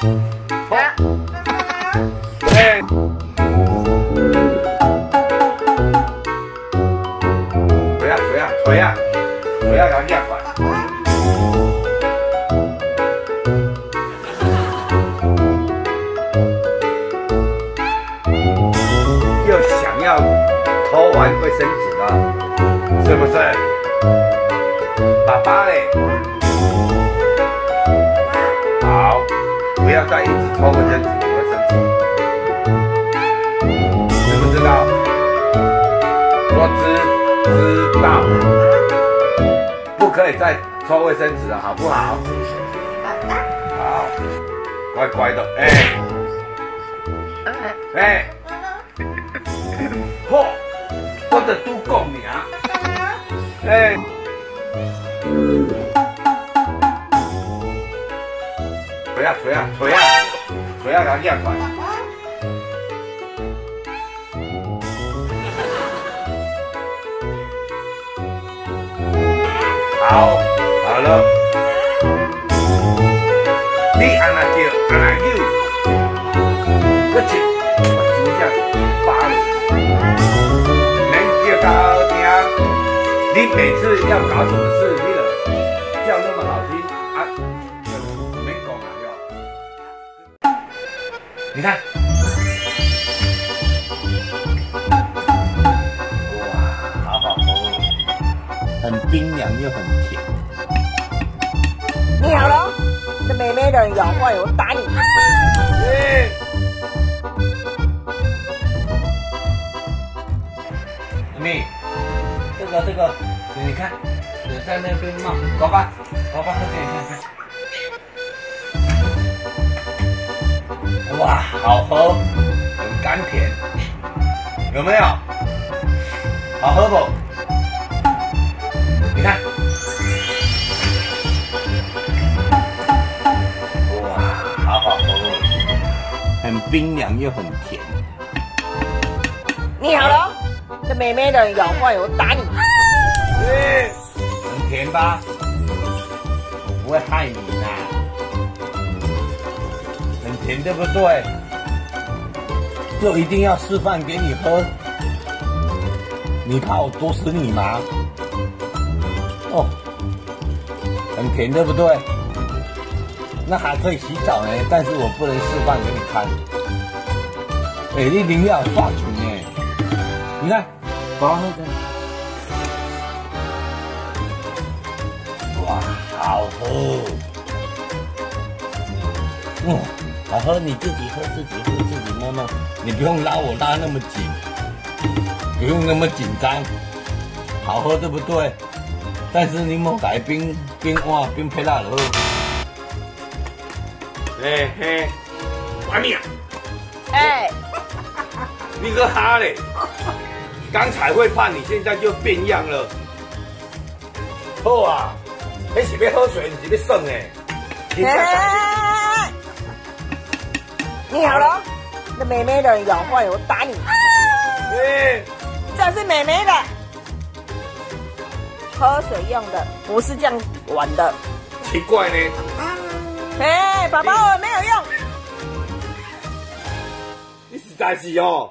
哎。锤呀锤呀锤呀锤呀，赶紧快！又想要偷玩卫生纸了，是不是？爸爸嘞？不要再一直抽卫生纸，我会生气。知不知道？说知知道，不可以再抽卫生纸了，好不好？好，乖乖的，哎，哎，嚯，我的都讲名，哎。锤呀锤呀锤呀锤呀，赶紧快！好，好了。你安那叫安那扭，搁一我真正发了。免叫较好听，你每次要搞什么事，你你看。哇，好好喝。很冰凉又很甜。你好了，这妹妹的咬坏我打你。哎，妹，这个这个，你看，你在那边冒，爸爸，爸爸喝点看看。哇，好喝，很甘甜，有没有？好喝不？你看，哇，好好喝，很冰凉又很甜。你好了，这妹妹的咬坏我打你。哎，很甜吧？我不会害你啦，很甜对不对？就一定要示范给你喝，你怕我毒死你吗？哦，很甜对不对？那还可以洗澡呢，但是我不能示范给你看。哎，你里面有刷球呢，你看，宝宝喝。哇，好喝！嗯，好喝，你自己喝，自己喝，自己摸摸，你不用拉我拉那么紧，不用那么紧张，好喝对不对？但是你莫改冰冰哇冰配辣了。嘿嘿，玩你啊！哎，你个哈嘞！刚才会怕，你现在就变样了。好啊，你是要喝水，你是要剩哎。哎，你好了，那妹妹的咬坏我打你。哎，这是妹妹的，喝水用的，不是这样玩的。奇怪呢，哎，宝宝我没有用。你实在是哦。